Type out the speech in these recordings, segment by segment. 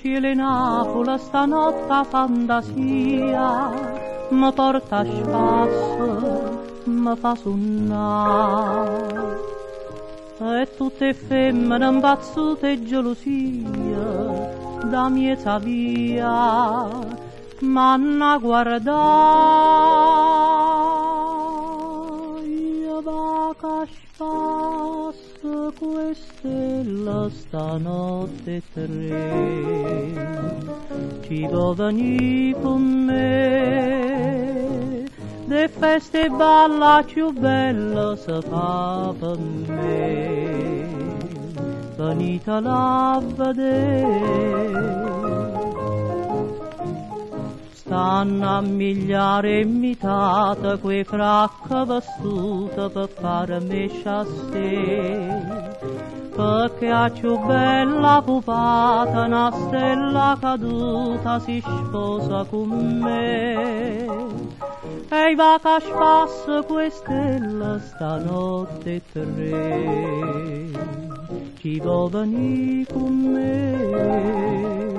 Cielo Napoli stanotte fantasia. Mi porta a spasso, mi fa sonnare. E tutte femmine impazzute gelosia da miezza via. M'hanno guardato queste la stanotte tre. Ci venire con me? De feste balla più bella se fa per me. Venite la vedere. Stanno a migliare imitate quei fracche vestute per fare mescia a ste perché a più bella pupata una stella caduta si sposa con me. E va che spasso queste stelle stanotte tre. Ci vuoi venire con me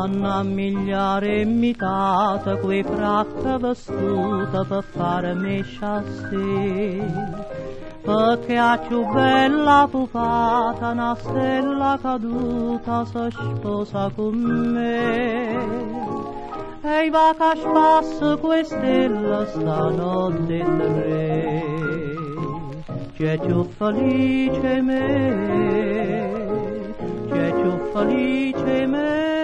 stanno a migliare imitate quei fracche vestute per fare mescia perché a più bella pupata una stella caduta si sposa con me e va che spasso quelle stelle stanotte tre c'è più felice me? C'è più felice me